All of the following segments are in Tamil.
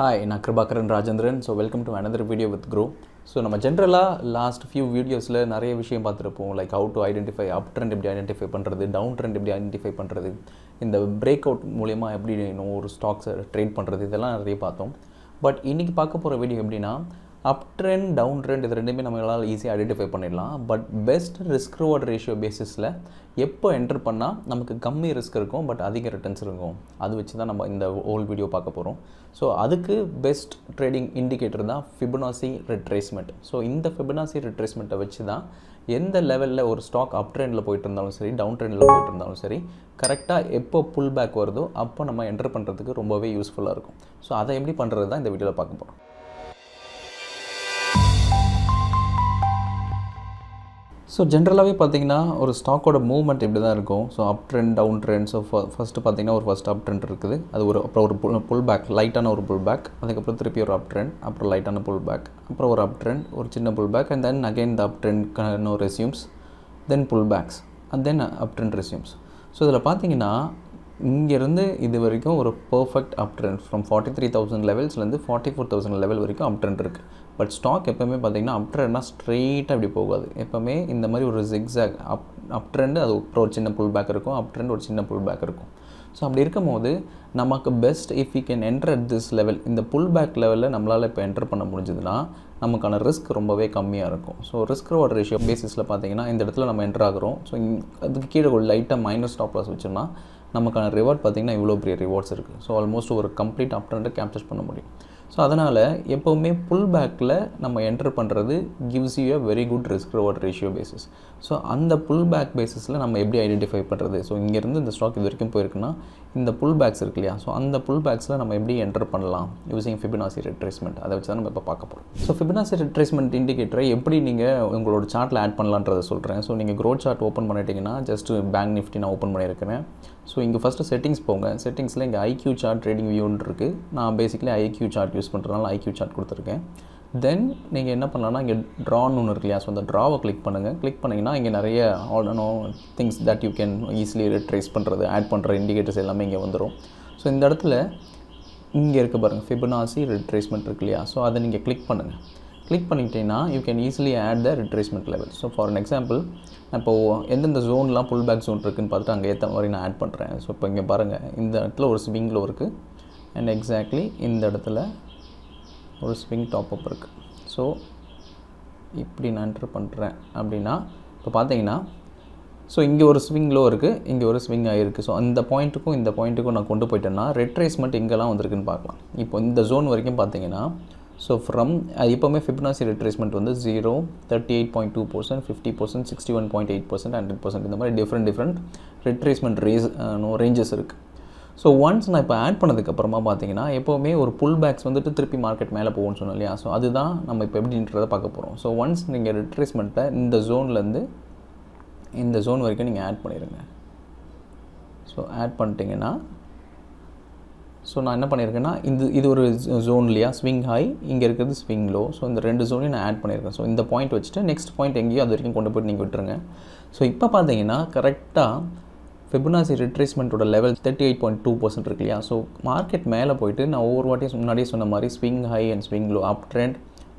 ஹாய் நான் Kirubakaran Rajendran. So welcome to another video with Groww so நம்ம ஜென்ரலாக லாஸ்ட் ஃபியூ வீடியோஸில் நிறைய விஷயம் பார்த்துருப்போம். Like how to identify up trend எப்படி ஐடென்டிஃபை பண்ணுறது டவுன் ட்ரெண்ட் எப்படி ஐடென்டிஃபை பண்ணுறது இந்த பிரேக் அவுட் மூலயமா எப்படி இன்னும் ஒரு ஸ்டாக்ஸை ட்ரேட் பண்ணுறது இதெல்லாம் நிறைய பார்த்தோம். பட் இன்றைக்கி பார்க்க போகிற வீடியோ எப்படின்னா அப் ட்ரெண்ட் டவுன் ட்ரெண்ட் இது ரெண்டுமே நம்மளால் ஈஸியாக ஐடென்டிஃபை பண்ணிடலாம். But best risk reward ratio பேசிஸில் எப்போ என்டர் பண்ணால் நமக்கு கம்மி ரிஸ்க் இருக்கும் பட் அதிக ரிட்டர்ன்ஸ் இருக்கும். அது வச்சு தான் நம்ம இந்த ஹோல் வீடியோ பார்க்க போகிறோம் ஸோ அதுக்கு பெஸ்ட் ட்ரேடிங் இண்டிகேட்டர் தான் ஃபிபனாசி ரிட்ரேஸ்மெண்ட் ஸோ இந்த ஃபிபனாசி ரிட்ரேஸ்மெண்ட்டை வச்சு தான் எந்த லெவலில் ஒரு ஸ்டாக் அப் ட்ரெண்டில் போயிட்டு இருந்தாலும் சரி டவுன் ட்ரெண்டில் போயிட்டு இருந்தாலும் சரி கரெக்டாக எப்போ புல் பேக் வருதோ அப்போ நம்ம என்டர் பண்ணுறதுக்கு ரொம்பவே யூஸ்ஃபுல்லாக இருக்கும். ஸோ அதை எப்படி பண்ணுறது தான் இந்த வீடியோவில் பார்க்க போகிறோம் ஸோ ஜென்ரலாகவே பார்த்தீங்கன்னா ஒரு ஸ்டாக்கோட மூவ்மெண்ட் இப்படி தான் இருக்கும் so up trend down trend so first பார்த்தீங்கன்னா ஒரு ஃபஸ்ட் அப் ட்ரெண்ட் இருக்குது. அது ஒரு அப்புறம் ஒரு புல் புல் பேக் லைட்டான ஒரு புல் பேக் அதுக்கப்புறம் திருப்பி ஒரு அப் ட்ரெண்ட் அப்புறம் லைட்டான புல் பேக் அப்புறம் ஒரு அப் ட்ரெண்ட் ஒரு சின்ன pull back and then again the up trend resumes then pull backs and then up trend resumes so இதில் பார்த்தீங்கன்னா இங்கேருந்து இது வரைக்கும் ஒரு perfect up trend from forty three thousand லெவல்ஸ்லேருந்து forty four thousand level வரைக்கும் அப் ட்ரெண்ட் இருக்குது பட் ஸ்டாக் எப்போவுமே பார்த்தீங்கன்னா அப் ட்ரெண்ட்னா ஸ்ட்ரெயிட்டாக இப்படி போகாது. எப்போவுமே இந்த மாதிரி ஒரு ஜிக்ஸாக் அப் அப் ட்ரெண்டு அது அப்புறம் ஒரு சின்ன புல் பேக் இருக்கும். அப் ட்ரெண்ட் ஒரு சின்ன புல் பேக் இருக்கும். ஸோ அப்படி இருக்கும்போது நமக்கு best if you can enter at this level இந்த புல் பேக் லெவலில் நம்மளால் இப்போ என்டர் பண்ண முடிஞ்சதுன்னா நமக்கான ரிஸ்க் ரொம்பவே கம்மியாக இருக்கும். ஸோ ரிஸ்க் ரிவார்ட் ரேஷியோ பேசிஸில் பார்த்தீங்கன்னா இந்த இடத்துல நம்ம என்டர் ஆகிறோம். ஸோ அதுக்கு கீழே ஒரு லைட்டாக மைனஸ் ஸ்டாப் லாஸ் வச்சோம்னா நமக்கான ரிவார்ட் பார்த்திங்கன்னா இவ்வளோ பெரிய ரிவார்ட்ஸ் இருக்குது ஸோ ஆல்மோஸ்ட் ஒரு கம்ப்ளீட் அப் கேப்சர் பண்ண முடியும். ஸோ அதனால் எப்போவுமே புல் பேக்கில் நம்ம என்டர் பண்ணுறது gives you a very good risk reward ratio basis so அந்த புல் பேக் பேசிஸில் நம்ம எப்படி ஐடென்டிஃபை பண்ணுறது ஸோ இங்கேருந்து இந்த ஸ்டாக் இது வரைக்கும் போயிருக்குன்னா இந்த புல் பேக்ஸ் இருக்கு இல்லையா? ஸோ அந்த புல் பேக்ஸில் நம்ம எப்படி என்டர் பண்ணலாம்? யூஸிங் ஃபிபினாசி ரெட்ரேஸ்மெண்ட் அதை வச்சு தான் நம்ம இப்போ பார்க்க போகிறோம் ஸோ ஃபிபினாசி ரெட்ரேஸ்மெண்ட் இண்டிகேட்டரை எப்படி நீங்கள் உங்களோட சார்ட்டில் ஆட் பண்ணலான்றதை சொல்கிறேன் ஸோ நீங்கள் க்ரோத் சார்ட் ஓப்பன் பண்ணிட்டீங்கன்னா ஜஸ்ட் பேங்க் நிஃப்டி நான் ஓப்பன் பண்ணியிருக்கிறேன். ஸோ இங்கே ஃபஸ்ட்டு செட்டிங்ஸ் போங்க. செட்டிங்ஸில் இங்கே ஐக்யூ சார்ட் ட்ரேடிங் வியூன்னு இருக்குது நான் பேசிக்கலி ஐக்யூ சார்ட் யூஸ் பண்ணுறதுனால ஐக்யூ சார்ட் கொடுத்துருக்கேன். தென் நீங்கள் என்ன பண்ணலாம்னா இங்கே ட்ரான்னு ஒன்று இருக்கு இல்லையா? ஸோ அந்த ட்ராவை கிளிக் பண்ணுங்கள் கிளிக் பண்ணிங்கன்னா இங்கே நிறைய all no things that you can easily trace பண்ணுறது ஆட் பண்ணுற இண்டிகேட்டர்ஸ் எல்லாமே இங்கே வந்துடும் ஸோ இந்த இடத்துல இங்கே இருக்க பாருங்கள் ஃபிபனாசி ரிட்ரேஸ்மெண்ட் இருக்கு இல்லையா? ஸோ அதை நீங்கள் கிளிக் பண்ணுங்கள் கிளிக் பண்ணிட்டீங்கன்னா you can easily add the retracement level so for an example இப்போது எந்தெந்த ஜோன்லாம் புல் பேக் ஜோன் இருக்குன்னு பார்த்துட்டு அங்கே ஏற்ற மாதிரி நான் ஆட் பண்ணுறேன் ஸோ இப்போ இங்கே பாருங்கள் இந்த இடத்துல ஒரு ஸ்விங்கில் இருக்குது அண்ட் எக்ஸாக்ட்லி இந்த இடத்துல ஒரு ஸ்விங் டாப்அப் இருக்குது ஸோ இப்படி நான் என்ட்ரு பண்ணுறேன் அப்படின்னா இப்போ பார்த்தீங்கன்னா ஸோ இங்கே ஒரு ஸ்விங் லோ இருக்குது இங்கே ஒரு ஸ்விங் ஆகிருக்கு ஸோ அந்த பாயிண்ட்டுக்கும் இந்த பாயிண்ட்டுக்கும் நான் கொண்டு போயிட்டேன்னா ரெட்ரேஸ்மெண்ட் இங்கெல்லாம் வந்திருக்குன்னு பார்க்கலாம். இப்போ இந்த ஜோன் வரைக்கும் பார்த்தீங்கன்னா ஸோ ஃப்ரம் எப்போவுமே ஃபிப்னாசி ரிட்ரேஸ்மெண்ட் வந்து zero thirty eight point two percent fifty percent sixty one point eight percent hundred percent இந்த மாதிரி different different retracement race no ranges இருக்குது ஸோ ஒன்ஸ் நான் இப்போ ஆட் பண்ணதுக்கப்புறமா பார்த்தீங்கன்னா எப்போவுமே ஒரு புல் பேக்ஸ் வந்துட்டு திருப்பி மார்க்கெட் மேலே போகும்னு சொன்னோம் இல்லையா? ஸோ அதுதான் நம்ம இப்போ எப்படின்றத பார்க்க போகிறோம் ஸோ ஒன்ஸ் நீங்கள் ரிட்ரேஸ்மெண்ட்டை இந்த ஜோன்லேருந்து இந்த ஜோன் வரைக்கும் நீங்கள் ஆட் பண்ணிடுங்க ஸோ ஆட் பண்ணிட்டீங்கன்னா ஸோ நான் என்ன பண்ணியிருக்கேன்னா இந்த இது ஒரு ஜோன் இல்லையா? ஸ்விங் ஹை இங்கே இருக்கிறது ஸ்விங் லோ ஸோ இந்த ரெண்டு ஜோனையும் நான் ஆட் பண்ணியிருக்கேன் ஸோ இந்த பாயிண்ட் வச்சுட்டு நெக்ஸ்ட் பாயிண்ட் எங்கேயோ அது வரைக்கும் கொண்டு போய்ட்டு நீங்கள் விட்டுருங்க. ஸோ இப்போ பார்த்தீங்கன்னா கரெக்டாக Fibonacci ரிட்ரேஸ்மெண்ட்டோட level thirty eight point two percent இருக்கு இல்லையா? ஸோ மார்க்கெட் மேலே போயிட்டு நான் ஒவ்வொரு வாட்டியும் முன்னாடியே சொன்ன மாதிரி swing high and swing low up trend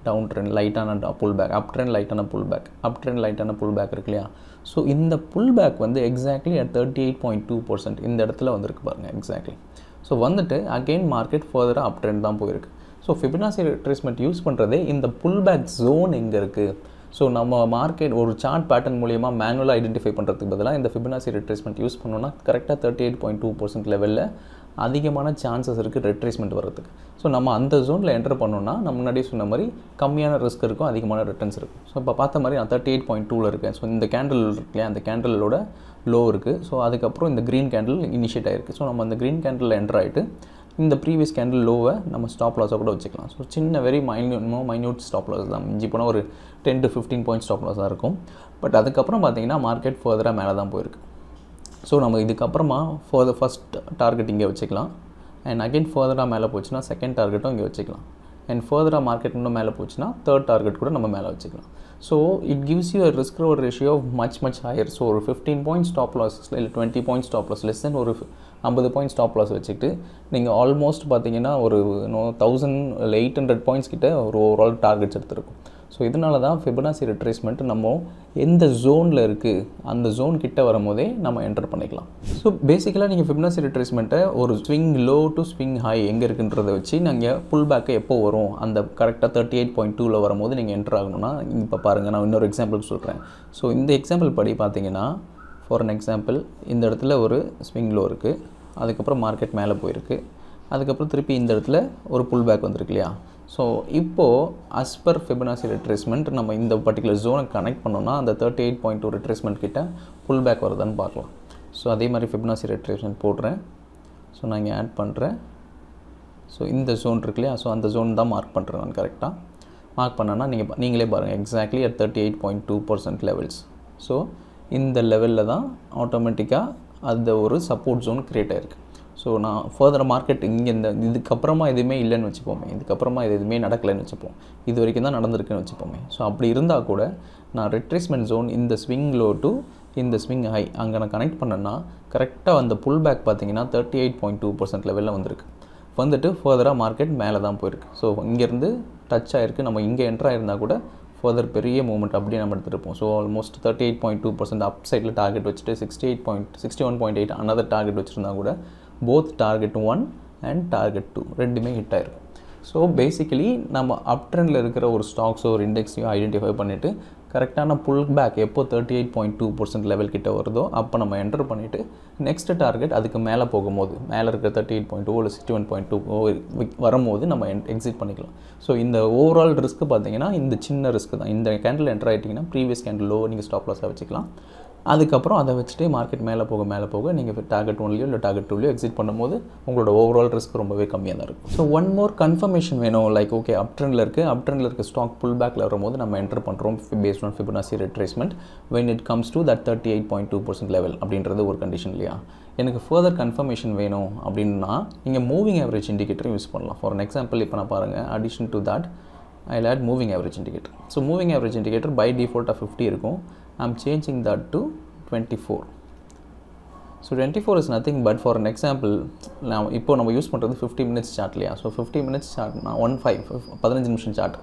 down trend லைட்டான புல் பேக் அப் ட்ரெண்ட் லைட்டான புல் பேக் அப் ட்ரெண்ட் லைட்டான புல் பேக் இருக்கு இல்லையா? ஸோ இந்த புல் பேக் வந்து exactly at thirty eight point two percent இந்த இடத்துல வந்திருக்கு பாருங்கள் எக்ஸாக்ட்லி ஸோ வந்துட்டு அகெயின் மார்க்கெட் ஃபர்தராக அப் ட்ரெண்ட் தான் போயிருக்கு. ஸோ ஃபிபினாசி ரிட்ரேஸ்மெண்ட் யூஸ் பண்ணுறதே இந்த புல் பேக் ஜோன் எங்கே இருக்குது ஸோ நம்ம மார்க்கெட் ஒரு சார்ட் பேட்டர்ன் மூலியமாக மேனுவலாக ஐடென்டிஃபை பண்ணுறதுக்கு பதிலாக இந்த ஃபிபனாசி ரிட்ரேஸ்மெண்ட் யூஸ் பண்ணோன்னா கரெக்டாக thirty eight point two percent லெவலில் அதிகமான சான்சஸ் இருக்குது ரெட்ரேஸ்மெண்ட் வரதுக்கு ஸோ நம்ம அந்த ஜோனில் என்டர் பண்ணோன்னா நம்ம முன்னாடியே சொன்ன மாதிரி கம்மியான ரிஸ்க் இருக்கும் அதிகமான ரிட்டர்ன்ஸ் இருக்கும். ஸோ இப்போ பார்த்த மாதிரி நான் தேர்ட்டி எயிட் பாயிண்ட் டூவில் இருக்கேன். ஸோ இந்த கேண்டில் இருக்கு அந்த கேண்டிலோட லோ இருக்குது ஸோ அதுக்கப்புறம் இந்த க்ரீன் கேண்டில் இனிஷியேட் ஆகிருக்கு ஸோ நம்ம அந்த க்ரீன் கேண்டில் என்டர் ஆகிட்டு இந்த ப்ரீவியஸ் கேண்டில் லோவை நம்ம ஸ்டாப் லாஸாக கூட வச்சுக்கலாம். ஸோ சின்ன very minute minute stop loss தான். மிஞ்சி போனால் ஒரு ten to fifteen point stop loss தான் இருக்கும். பட் அதுக்கப்புறம் பார்த்தீங்கன்னா மார்க்கெட் ஃபர்தராக மேலே தான் போயிருக்கு. ஸோ நம்ம இதுக்கப்புறமா ஃபர்தர் ஃபஸ்ட் டார்கெட் இங்கே வச்சுக்கலாம். அண்ட் அகெயின் ஃபர்தராக மேலே போச்சுன்னா செகண்ட் டார்கெட்டும் இங்கே வச்சுக்கலாம். அண்ட் ஃபர்தராக மார்க்கெட் இன்னும் மேலே போச்சுன்னா தேர்ட் டார்கெட் கூட நம்ம மேலே வச்சுக்கலாம். So it gives you risk reward ratio much much higher so ஒரு ஃபிஃப்டீன் பாயிண்ட் ஸ்டாப் லாஸ் இல்லை twenty point stop loss less then ஒரு ஐம்பது பாயிண்ட் ஸ்டாப் லாஸ் வச்சுக்கிட்டு நீங்கள் ஆல்மோஸ்ட் பார்த்தீங்கன்னா ஒரு நோ தௌசண்ட் இல்லை எயிட் ஹண்ட்ரட் பாயிண்ட்ஸ் கிட்ட ஒரு ஓவரால் டார்கெட்ஸ் எடுத்துருக்கும். ஸோ இதனால தான் ஃபிபனாசி ரிட்ரேஸ்மெண்ட் நம்ம எந்த ஜோனில் இருக்குது அந்த ஜோன் கிட்ட வரும்போதே நம்ம என்டர் பண்ணிக்கலாம். ஸோ பேசிக்கலாக நீங்கள் ஃபிபனாசி ரிட்ரேஸ்மெண்ட்டை ஒரு swing low to swing high எங்கே இருக்குன்றதை வச்சு நீங்கள் புல் பேக்கை எப்போ வரும் அந்த கரெக்டாக தேர்ட்டி எயிட் பாயிண்ட் டூவில் வரும்போது நீங்கள் என்டர் ஆகணும்னா இப்போ பாருங்கள் நான் இன்னொரு எக்ஸாம்பிள் சொல்கிறேன் ஸோ இந்த எக்ஸாம்பிள் படி பார்த்தீங்கன்னா ஃபார் அன் எக்ஸாம்பிள் இந்த இடத்துல ஒரு ஸ்விங் லோ இருக்குது அதுக்கப்புறம் மார்க்கெட் மேலே போயிருக்கு அதுக்கப்புறம் திருப்பி இந்த இடத்துல ஒரு புல் பேக் வந்திருக்கு இல்லையா? ஸோ இப்போது அஸ் பர் ஃபிபனாசி ரிட்ரேஸ்மெண்ட் நம்ம இந்த பர்டிகுலர் ஜோனை கனெக்ட் பண்ணோம்னா அந்த thirty eight point two retracement கிட்ட புல் பேக் வருதான்னு பார்க்கலாம். ஸோ அதே மாதிரி ஃபிபனாசி ரிட்ரேஸ்மெண்ட் போடுறேன். ஸோ நான் இங்கே ஆட் பண்ணுறேன் ஸோ இந்த ஜோன் இருக்கு இல்லையா? ஸோ அந்த ஜோன் தான் மார்க் பண்ணுறேன் நான் கரெக்டாக மார்க் பண்ணேன்னா நீங்கள் நீங்களே பாருங்கள் exactly at thirty eight point two percent levels so இந்த லெவலில் தான் ஆட்டோமேட்டிக்காக அந்த ஒரு சப்போர்ட் ஜோன் க்ரியேட் ஆகிருக்கு ஸோ நான் ஃபர்தர் மார்க்கெட் இங்கே இந்த இதுக்கப்புறமா எதுவுமே இல்லைன்னு வச்சுப்போமே. இதுக்கப்புறமா இது எதுவுமே நடக்கலைன்னு வச்சுப்போம். இது வரைக்கும் தான் நடந்திருக்குன்னு வச்சுப்போமே. ஸோ அப்படி இருந்தால் கூட நான் ரிட்ரேஸ்மெண்ட் ஜோன் இந்த ஸ்விங் லோ டு இந்த ஸ்விங் ஹை அங்கே நான் கனெக்ட் பண்ணேன்னா கரெக்டாக அந்த புல் பேக் பார்த்தீங்கன்னா thirty eight point two percent லெவலில் வந்திருக்கு. வந்துட்டு ஃபர்தராக மார்க்கெட் மேலே தான் போயிருக்கு. ஸோ இங்கேருந்து டச் ஆகிருக்கு நம்ம இங்கே என்ட்ரு ஆயிருந்தால் கூட ஃபர்தர் பெரிய மூமெண்ட் அப்படியே நம்ம எடுத்துருப்போம் so almost thirty eight point two percent up சைடில் டார்கெட் வச்சுட்டு sixty eight point sixty one point eight another target வச்சுருந்தா கூட both target one and target two ரெண்டுமே ஹிட் ஆயிருக்கும். ஸோ பேசிக்கலி நம்ம அப் ட்ரெண்டில் இருக்கிற ஒரு ஸ்டாக்ஸோ ஒரு இண்டெக்ஸையும் ஐடென்டிஃபை பண்ணிவிட்டு கரெக்டான புல் பேக் எப்போ thirty eight point two percent level கிட்ட வருதோ அப்போ நம்ம என்டர் பண்ணிவிட்டு நெக்ஸ்ட் டார்கெட் அதுக்கு மேலே போகும்போது மேலே இருக்கிற தேர்ட்டி எயிட் பாயிண்ட் டூ இல்லை சிக்ஸ்டி ஒன் பாயிண்ட் டூ வரும்போது நம்ம எக்ஸிட் பண்ணிக்கலாம். ஸோ இந்த ஓவரால் ரிஸ்க்கு பார்த்தீங்கன்னா இந்த சின்ன ரிஸ்க்கு தான். இந்த கேண்டில் என்டர் ஆகிட்டிங்கன்னா ப்ரீவியஸ் கேண்டில் லோ நீங்கள் ஸ்டாப் லாஸாக வச்சுக்கலாம். அதுக்கப்புறம் அதை வச்சுட்டு மார்க்கெட் மேலே போக மேலே போக நீங்கள் டார்கெட் ஒன்லையோ இல்லை டார்கெட் டூலையோ எக்ஸிட் பண்ணும்போது உங்களோட ஓவரால் ரிஸ்க் ரொம்பவே கம்மியாக தான் இருக்கும். ஸோ ஒன் மோர் கன்ஃபர்மேஷன் வேணும். லைக் ஓகே அப் ட்ரெண்டில் இருக்குது அப் ட்ரெண்டில் இருக்க ஸ்டாக் புல் பேக்கில் வரும்போது நம்ம என்டர் பண்ணுறோம் based on Fibonacci retracement when it comes to that thirty eight point two percent level அப்படின்றது ஒரு கண்டிஷன் இல்லையா? எனக்கு ஃபர்தர் கன்ஃபர்மேஷன் வேணும் அப்படின்னா நீங்கள் மூவிங் ஆவரேஜ் இண்டிகேட்டர் யூஸ் பண்ணலாம். ஃபார் எக்ஸாம்பிள் இப்போ நான் பாருங்கள் addition to that I added moving average indicator so moving average indicator by டிஃபால்ட்டாக ஃபிஃப்டி இருக்கும். I'm changing that to twenty four so twenty four is nothing but for an example நான் இப்போ நம்ம யூஸ் பண்ணுறது ஃபிஃப்டி மினிட்ஸ் சார்ட் இல்லையா? ஸோ ஃபிஃப்டி மினிட்ஸ் சார்ட்னா ஒன் ஃபைவ் பதினஞ்சு நிமிஷம் சார்ட்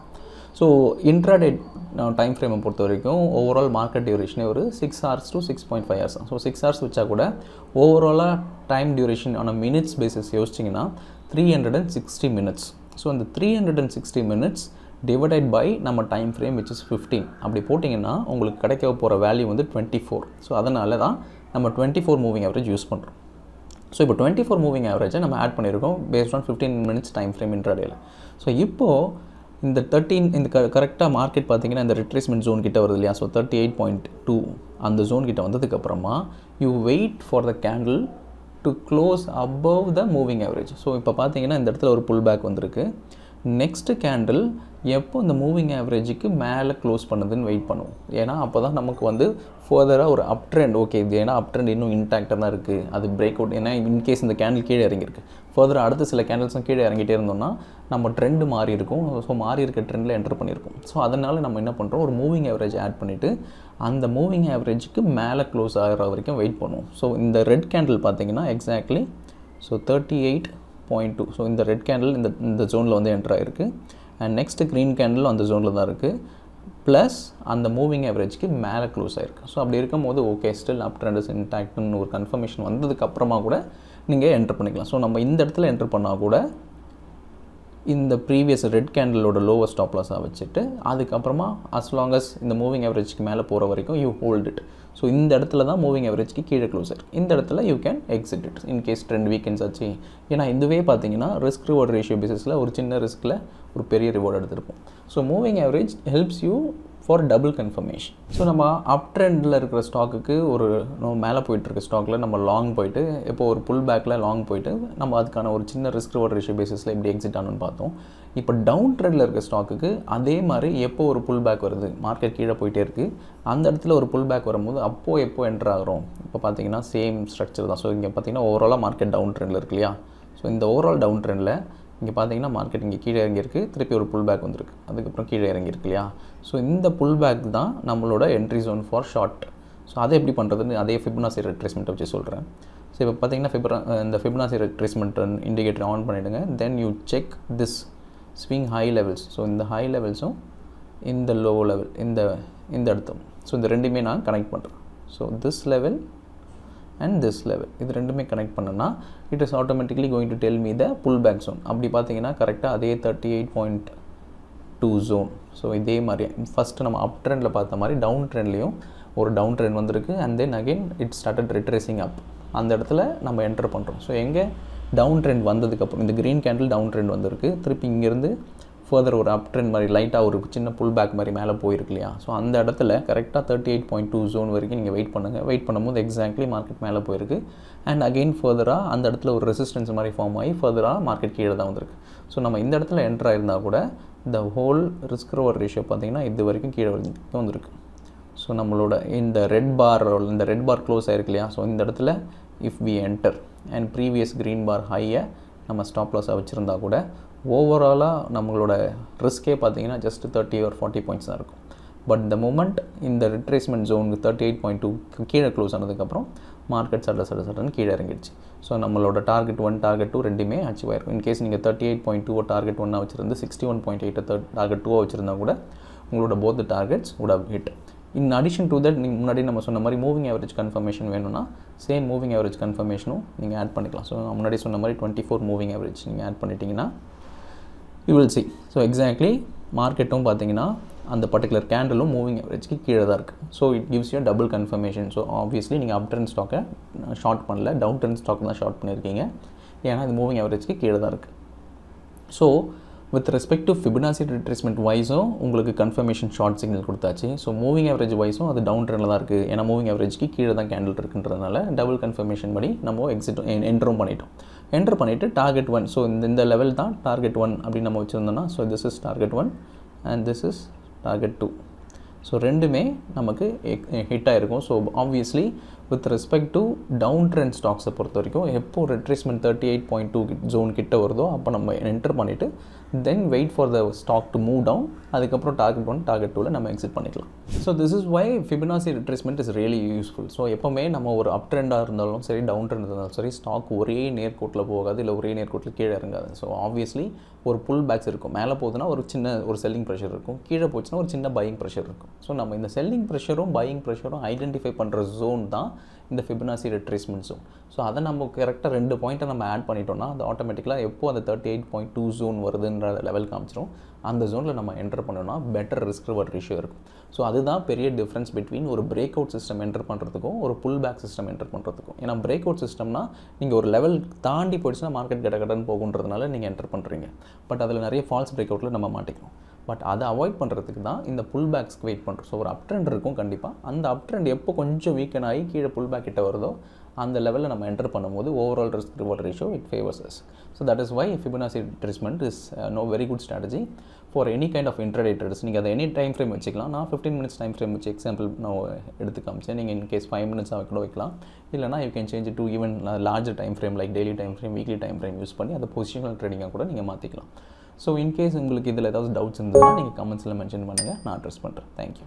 ஸோ இன்ட்ராடே டைம் ஃப்ரேமை பொறுத்த வரைக்கும் ஓவரால் மார்க்கெட் டியூரேஷனே ஒரு six hours to six point five hours so six hours வச்சா கூட ஓவராலாக டைம் டியூரேஷன் ஆன minutes basis யோசிச்சிங்கன்னா three hundred and sixty minutes so அந்த three hundred and sixty minutes divided by நம்ம time frame which is fifteen அப்படி போட்டிங்கன்னா உங்களுக்கு கிடைக்க போகிற வேல்யூ வந்து டுவெண்ட்டி ஃபோர் ஸோ அதனால தான் நம்ம twenty four moving average use பண்ணுறோம் ஸோ இப்போ டுவெண்ட்டி ஃபோர் மூவிங் ஆவரேஜை நம்ம ஆட் பண்ணியிருக்கோம் based on fifteen minutes time frame இன்ட்ராடேல so இப்போது இந்த தேர்ட்டீன் இந்த க கரெக்டாக மார்க்கெட் பார்த்தீங்கன்னா இந்த ரிட்ரேஸ்மெண்ட் ஜோன் கிட்ட வருது இல்லையா? So thirty eight point two அந்த ஜோன் கிட்ட வந்ததுக்கப்புறமா you wait for the candle to close above the moving average so இப்போ பார்த்தீங்கன்னா இந்த இடத்துல ஒரு புல் பேக் வந்திருக்கு. நெக்ஸ்ட்டு கேண்டில் எப்போ இந்த மூவிங் ஆவரேஜுக்கு மேலே க்ளோஸ் பண்ணுதுன்னு வெயிட் பண்ணுவோம் ஏன்னா அப்போ தான் நமக்கு வந்து ஃபர்தராக ஒரு அப் ட்ரெண்ட் ஓகே இது ஏன்னா அப் ட்ரெண்ட் இன்னும் இன்டாக்டாக தான் இருக்குது அது பிரேக் அவுட் ஏன்னா இன்கேஸ் இந்த கேண்டில் கீழே இறங்கியிருக்கு. ஃபர்தராக அடுத்த சில கேண்டில்ஸும் கீழே இறங்கிட்டே இருந்தோம்னா நம்ம ட்ரெண்டு மாறி இருக்கும். ஸோ மாறி இருக்க ட்ரெண்டில் என்டர் பண்ணியிருக்கோம் ஸோ அதனால் நம்ம என்ன பண்ணுறோம் ஒரு மூவிங் ஆவரேஜ் ஆட் பண்ணிவிட்டு அந்த மூவிங் ஆவரேஜுக்கு மேலே க்ளோஸ் ஆகிற வரைக்கும் வெயிட் பண்ணுவோம் ஸோ இந்த ரெட் கேண்டில் பார்த்தீங்கன்னா exactly so thirty eight point two so இந்த ரெட் கேண்டில் இந்த இந்த ஜோனில் வந்து என்ட்ரு ஆகிருக்கு அண்ட் நெக்ஸ்ட்டு க்ரீன் கேண்டிலும் அந்த ஜோனில் தான் இருக்குது ப்ளஸ் அந்த மூவிங் ஆவரேஜ்க்கு மேலே க்ளோஸ் ஆகிருக்கு ஸோ அப்படி இருக்கும்போது okay still up trend is இன்டாக்ட்னு ஒரு கன்ஃபர்மேஷன் வந்ததுக்கப்புறமா கூட நீங்கள் என்ட்ரு பண்ணிக்கலாம். ஸோ நம்ம இந்த இடத்துல என்ட்ரு பண்ணால் கூட இந்த ப்ரீவியஸ் ரெட் கேண்டிலோட லோவர் ஸ்டாப் லாஸாக வச்சுட்டு அதுக்கப்புறமா அஸ் லாங் அஸ் இந்த மூவிங் ஆவரேஜ்க்கு மேலே போகிற வரைக்கும் யூ ஹோல்ட் இட் ஸோ இந்த இடத்துல தான் மூவிங் ஆவரேஜ்க்கு கீழே க்ளோஸ் இந்த இடத்துல you can exit it in case trend weakens ஆச்சு. ஏன்னா இதுவே பார்த்தீங்கன்னா ரிஸ்க் ரிவார்ட் ரேஷியோ பேசிஸில் ஒரு சின்ன ரிஸ்கில் ஒரு பெரிய ரிவார்டு எடுத்திருப்போம். So moving average helps you for double confirmation so நம்ம அப் ட்ரெண்டில் இருக்கிற ஸ்டாக்குக்கு ஒரு நம்ம மேலே போயிட்டுருக்க ஸ்டாக்கில் நம்ம லாங் போயிட்டு இப்போ ஒரு புல் பேக்கில் லாங் போயிட்டு நம்ம அதுக்கான ஒரு சின்ன ரிஸ்க் ரிவார்ட் ரேஷியோ பேசிஸில் எப்படி எக்ஸிட் ஆகணும்னு பார்த்தோம். இப்போ டவுன் ட்ரெண்டில் இருக்க ஸ்டாக்குக்கு அதே மாதிரி எப்போ ஒரு புல் பேக் வருது? மார்க்கெட் கீழே போயிட்டே இருக்குது அந்த இடத்துல ஒரு புல் பேக் வரும்போது அப்போது எப்போ என்ட்ரு ஆகிறோம்? இப்போ பார்த்தீங்கன்னா சேம் ஸ்ட்ரக்சர் தான். ஸோ இங்கே பார்த்தீங்கன்னா ஓவராலாக மார்க்கெட் டவுன் ட்ரெண்டில் இருக்கு இல்லையா? ஸோ இந்த ஓவரால் டவுன் ட்ரெண்டில் இங்கே பார்த்தீங்கன்னா மார்க்கெட் இங்கே கீழே இறங்கியிருக்கு. திருப்பி ஒரு புல் பேக் வந்திருக்கு. அதுக்கப்புறம் கீழே இறங்கியிருக்கு இல்லையா? ஸோ இந்த புல் பேக் தான் நம்மளோட entry zone for short so அதை எப்படி பண்ணுறதுன்னு அதே ஃபிப்னாசி ரெட்ரேஸ்மெண்ட்டை வச்சு சொல்கிறேன் ஸோ இப்போ பார்த்தீங்கன்னா ஃபிப்ரா இந்த ஃபிப்னாசி ரெட்ரேஸ்மெண்ட் இண்டிகேட்டர் ஆன் பண்ணிவிடுங்க then you check this swing high levels so இந்த ஹை லெவல்ஸும் இந்த லோ லெவல் இந்த இந்த இடத்தும். ஸோ இந்த ரெண்டுமே நான் கனெக்ட் பண்ணுறேன் so this level and this level இது ரெண்டுமே கனெக்ட் பண்ணனா it is automatically going to tell me the pull back zone அப்படி பார்த்தீங்கன்னா கரெக்டாக அதே thirty eight point two zone so இதே மாதிரி ஃபஸ்ட்டு நம்ம அப் ட்ரெண்டில் பார்த்த மாதிரி டவுன் ட்ரெண்ட்லேயும் ஒரு டவுன் ட்ரெண்ட் வந்திருக்கு and then again it started retracing up அந்த இடத்துல நம்ம என்டர் பண்ணுறோம் ஸோ எங்கே டவுன் ட்ரெண்ட் வந்ததுக்கப்புறம் இந்த க்ரீன் கேண்டில் டவுன் ட்ரெண்ட் வந்திருக்கு திருப்பி இங்கேருந்து ஃபர்தர் ஒரு அப் ட்ரெண்ட் மாதிரி லைட்டாக ஒரு சின்ன புல் பேக் மாதிரி மேலே போயிருக்கு இல்லையா? ஸோ அந்த இடத்துல கரெக்டாக thirty eight point two zone வரைக்கும் நீங்கள் வெயிட் பண்ணுங்கள் வெயிட் பண்ணும்போது எக்ஸாக்ட்லி மார்க்கெட் மேலே போயிருக்கு. அண்ட் அகெயின் ஃபர்தராக அந்த இடத்துல ஒரு ரெசிஸ்டன்ஸ் மாதிரி ஃபார்ம் ஆகி ஃபர்தராக மார்க்கெட் கீழே தான் வந்திருக்கு. ஸோ நம்ம இந்த இடத்துல என்ட்ரு ஆயிருந்தால் கூட இந்த ஹோல் ரிஸ்க் ரோவர் ரேஷியோ பார்த்திங்கன்னா இது வரைக்கும் கீழே வந்திருக்கு. ஸோ நம்மளோட இந்த ரெட் பார் இந்த ரெட் பார் க்ளோஸ் ஆகிருக்கு இல்லையா? ஸோ இந்த இடத்துல if we enter and previous green bar ஹையை நம்ம ஸ்டாப் லாஸாக வச்சுருந்தா கூட ஓவராலாக நம்மளோட ரிஸ்க்கே பார்த்தீங்கன்னா ஜஸ்ட் தேர்ட்டி ஒரு ஃபார்ட்டி பாயிண்ட்ஸ் தான் இருக்கும். பட் இந்த மூமெண்ட் இந்த ரிட்ரேஸ்மெண்ட் ஜோனுக்கு தேர்ட்டி எயிட் பாயிண்ட் டூ கீழே க்ளோஸ் ஆனதுக்கப்புறம் மார்க்கெட் சட்ட சட்ட சட்டன்னு கீழே இறங்கிடுச்சு. ஸோ நம்மளோட டார்கெட் ஒன் டார்கெட் டூ ரெண்டுமே அச்சீவ் ஆயிருக்கும். இன்கேஸ் நீங்கள் thirty eight point two target ஒன்னாக வச்சிருந்து sixty one point eight third target டூவாக வச்சிருந்தா கூட உங்களோட both targets would have hit in addition to that நீங்கள் முன்னாடி நம்ம சொன்ன மாதிரி மூவிங் ஆவரேஜ் கன்ஃபர்மேஷன் வேணும்னா சேம் மூவிங் ஆவரேஜ் கன்ஃபர்மேஷனும் நீங்கள் ஆட் பண்ணிக்கலாம். ஸோ முன்னாடி சொன்ன மாதிரி டுவெண்ட்டி ஃபோர் மூவிங் ஆவரேஜ் நீங்கள் ஆட் பண்ணிட்டீங்கன்னா you will see so exactly மார்க்கெட்டும் பார்த்தீங்கன்னா அந்த பர்டிகுலர் கேண்டலும் மூவிங் ஆவரேஜ்க்கு கீழே தான் இருக்குது so it gives you double confirmation so obviously நீங்கள் அப் ட்ரெண்ட் ஸ்டாக்கை ஷார்ட் பண்ணல டவுன் ட்ரெண்ட் ஸ்டாக் தான் ஷார்ட் பண்ணியிருக்கீங்க. ஏன்னா இது மூவிங் ஆவரேஜ்க்கு கீழே தான் இருக்குது so with respect to Fibonacci retracement வைஸும் உங்களுக்கு கன்ஃபர்மேஷன் ஷார்ட் சிக்னல் கொடுத்தாச்சு. ஸோ மூவிங் ஆவரேஜ் வைஸும் அது டவுன் ட்ரெண்டில் தான் இருக்குது ஏன்னா மூவிங் ஆவரேஜ்க்கு கீழே தான் கேண்டில் இருக்குன்றதுனால டபுள் கன்ஃபர்மேஷன் படி நம்ம எக்ஸிட் என்ட்ரும் பண்ணிட்டோம். என்டர் பண்ணிவிட்டு டார்கெட் ஒன் ஸோ இந்த இந்த லெவல் தான் டார்கெட் ஒன் அப்படின்னு நம்ம வச்சுருந்தோம்னா so this is target one and this is target two so ரெண்டுமே நமக்கு ஹிட் ஆகிருக்கும் so obviously with respect to down trend ஸ்டாக்ஸை பொறுத்த வரைக்கும் எப்போ retracement thirty eight point two zone கிட்ட வருதோ அப்போ நம்ம என்டர் பண்ணிவிட்டு then wait for the stock to move down அதுக்கப்புறம் டார்கெட் ஒன் டார்கெட் டூவில் நம்ம எக்ஸிட் பண்ணிக்கலாம். So this is why Fibonacci retracement is really useful so எப்போவுமே நம்ம ஒரு அப் ட்ரெண்டாக இருந்தாலும் சரி டவுன் ட்ரெண்ட் இருந்தாலும் சரி ஸ்டாக் ஒரே நேர்கோட்டில் போகாது இல்லை ஒரே நேர்கோட்டில் கீழே இறங்காது. ஸோ ஆப்வியஸ்லி ஒரு புல் பேக்ஸ் இருக்கும். மேலே போகுதுன்னா ஒரு சின்ன ஒரு செல்லிங் ப்ரெஷர் இருக்கும். கீழே போச்சுன்னா ஒரு சின்ன பையிங் ப்ரெஷர் இருக்கும். ஸோ நம்ம இந்த செல்லிங் ப்ரெஷரும் பையிங் ப்ரெஷரும் ஐடென்டிஃபை பண்ணுற ஜோன் தான் இந்த ஃபிபினாசி ரெட்ரேஸ்மெண்ட் ஜோன் ஸோ அதை நம்ம கரெக்டாக ரெண்டு பாயிண்ட்டை நம்ம ஆட் பண்ணிட்டோம்னா அது ஆட்டோமேட்டிக்கலாக எப்போது அந்த thirty eight point two zone வருதுன்ற level காமிச்சிரும். அந்த ஜோனில் நம்ம என்டர் பண்ணோம்னா பெட்டர் ரிஸ்க் ரிவர்ட் ரேஷியோ இருக்கும். ஸோ அதுதான் பெரிய டிஃப்ரென்ஸ் பிட்வீன் ஒரு பிரேக் அவுட் சிஸ்டம் என்டர் பண்ணுறதுக்கும் ஒரு புல் பேக் சிஸ்டம் என்டர் பண்ணுறதுக்கும் ஏன்னா பிரேக் அவுட் சிஸ்டம்னா நீங்கள் ஒரு லெவல் தாண்டி போயிடுச்சுன்னா மார்க்கெட் கட கடன் போகுன்றதுனால நீங்கள் என்டர் பண்ணுறீங்க பட் அதில் நிறைய ஃபால்ஸ் பிரேக் அவுட்டில் நம்ம மாட்டிக்கிறோம். பட் அதை அவாய்ட் பண்ணுறதுக்கு தான் இந்த புல் பேக்ஸ்க்கு வெயிட் பண்ணுறோம் ஸோ ஒரு அப் ட்ரெண்ட் இருக்கும் கண்டிப்பாக அந்த அப் ட்ரெண்ட் எப்போ கொஞ்சம் வீக்கன் ஆகி கீழே புல் பேக் கிட்ட வருதோ அந்த லெவலில் நம்ம என்டர் பண்ணும்போது overall risk reward ratio it favours us so that is why Fibonacci retracement is no very good strategy for any kind of intraday traders நீங்கள் அதை எனி டைம் ஃப்ரேம் வச்சுக்கலாம். நான் ஃபிஃப்டீன் மினிட்ஸ் டைம் ஃப்ரேம் வச்சு எக்ஸாம்பிள் நான் எடுத்து காமிச்சேன். நீங்கள் இன் கேஸ் ஃபைவ் மினிட்ஸாக கூட வைக்கலாம். இல்லைனா you can change to even larger time frame like daily time frame weekly time frame use பண்ணி அதை பொசிஷனல் ட்ரேடிங்காக கூட நீங்கள் மாற்றிக்கலாம் ஸோ இன்கேஸ் உங்களுக்கு இதில் ஏதாவது டவுட்ஸ் இருந்ததுன்னா நீங்கள் கமெண்ட்ஸில் மென்ஷன் பண்ணுங்கள் நான் அட்ரஸ் பண்ணுறேன் thank you